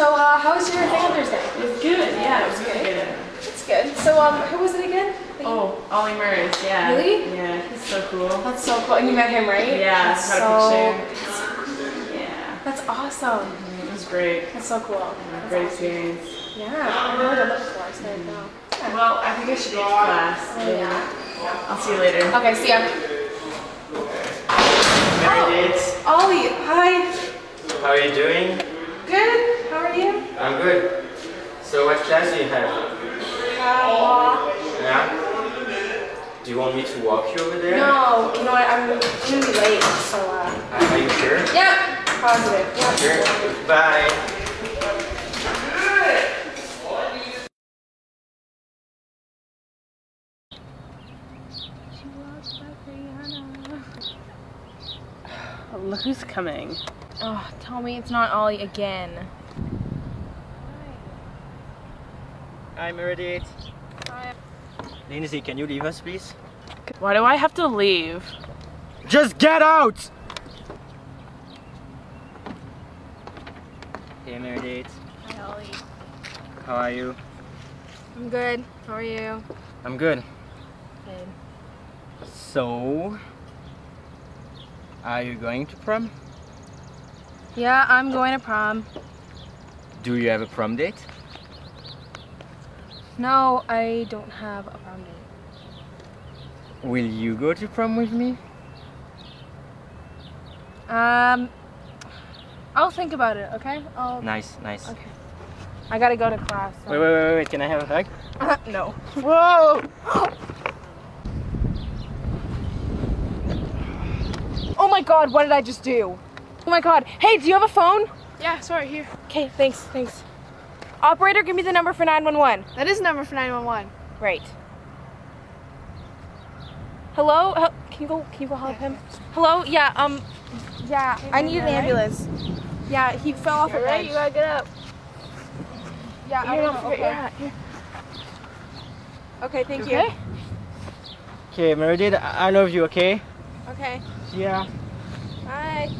So, uh, how was your thing on Thursday? It was good, yeah, it was really good. That's good. So, um, who was it again? Oh, Olly Murs, yeah. Really? Yeah, he's so cool. That's so cool. And you met him, right? Yeah, That's so. a picture. Yeah, That's awesome. it was great. That's so cool. Yeah, Great experience. Yeah, I've never done that before, so I don't know. Yeah. Well, I think I should go to class. Oh, yeah. I'll see you later. Okay, see ya. Meredith, Ollie, hi. how are you doing? Good. How are you? I'm good. So what class do you have? Uh, Yeah? Do you want me to walk you over there? no, you know what? I'm gonna be late, so uh. Are are you sure? Yeah. Positive. Yeah. Sure. Bye. look who's coming. Oh, tell me it's not Ollie again. Hi, Meredith. Hi. Lindsay, can you leave us, please? Why do I have to leave? Just get out! Hey, Meredith. Hi, Ollie. How are you? I'm good. How are you? I'm good. Good. So, are you going to prom? Yeah, I'm going to prom. Do you have a prom date? No, I don't have a prom date. Will you go to prom with me? Um, I'll think about it. Okay. I'll. Nice, nice. Okay. I gotta go to class. so- Wait, wait, wait, wait. Can I have a hug? no. Whoa! Oh my God! What did I just do? Oh my God! Hey, do you have a phone? Yeah, sorry, here. Okay, thanks, thanks. Operator, give me the number for 911. That is the number for 911. Right. Hello? Hel- Can you go? Can you go help him? Hello? Yeah. Um. Yeah. I need an alright? ambulance. Yeah. He fell off a Alright, bench. you gotta get up. Yeah. I Here, don't don't know. Okay. hat. Okay. Thank you. Okay, Meredith, I I love you, okay? Okay. Yeah. Bye.